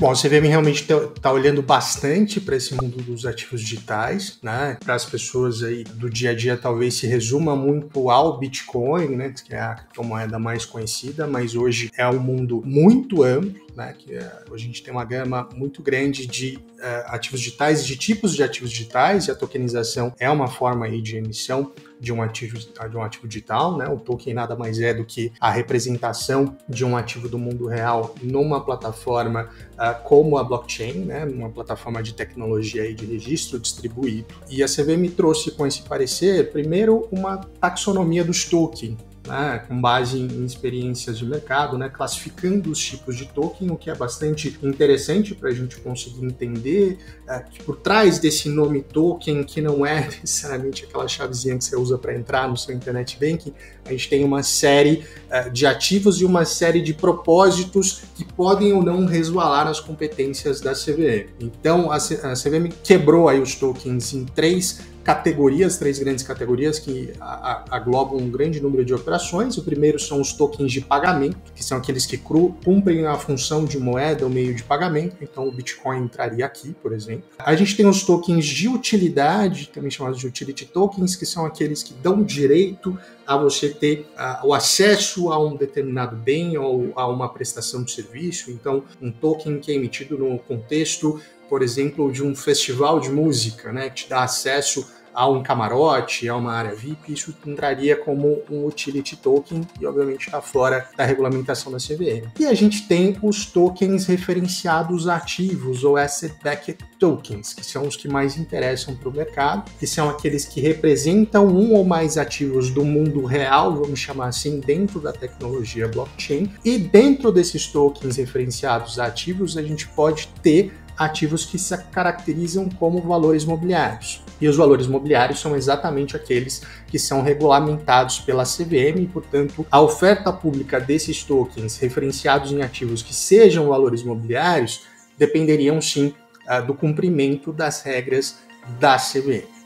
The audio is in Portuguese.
Bom, a CVM realmente está tá olhando bastante para esse mundo dos ativos digitais, né? Para as pessoas aí do dia a dia, talvez se resuma muito ao Bitcoin, né? Que é a criptomoeda mais conhecida, mas hoje é um mundo muito amplo, né? Que é, hoje a gente tem uma gama muito grande de uh, ativos digitais, de tipos de ativos digitais, e a tokenização é uma forma aí de emissão de um ativo, de um ativo digital, né? O token nada mais é do que a representação de um ativo do mundo real numa plataforma uh, como a blockchain, né? Uma plataforma de tecnologia e de registro distribuído. E a CVM trouxe com esse parecer, primeiro, uma taxonomia dos tokens, né, com base em experiências de mercado, né, classificando os tipos de token, o que é bastante interessante para a gente conseguir entender é, que por trás desse nome token, que não é necessariamente aquela chavezinha que você usa para entrar no seu internet banking, a gente tem uma série é, de ativos e uma série de propósitos que podem ou não resvalar nas competências da CVM. Então, a, a CVM quebrou aí os tokens em três categorias, três grandes categorias que aglobam um grande número de operações. O primeiro são os tokens de pagamento, que são aqueles que cumprem a função de moeda ou meio de pagamento. Então, o Bitcoin entraria aqui, por exemplo. A gente tem os tokens de utilidade, também chamados de utility tokens, que são aqueles que dão direito a você ter uh, o acesso a um determinado bem ou a uma prestação de serviço. Então, um token que é emitido no contexto por exemplo, de um festival de música, né, que te dá acesso a um camarote, a uma área VIP, isso entraria como um utility token e obviamente está fora da regulamentação da CVM. E a gente tem os tokens referenciados ativos ou asset-backed tokens, que são os que mais interessam para o mercado, que são aqueles que representam um ou mais ativos do mundo real, vamos chamar assim, dentro da tecnologia blockchain. E dentro desses tokens referenciados ativos, a gente pode ter ativos que se caracterizam como valores mobiliários. E os valores mobiliários são exatamente aqueles que são regulamentados pela CVM, e, portanto, a oferta pública desses tokens referenciados em ativos que sejam valores mobiliários dependeriam sim ah, do cumprimento das regras da CVM.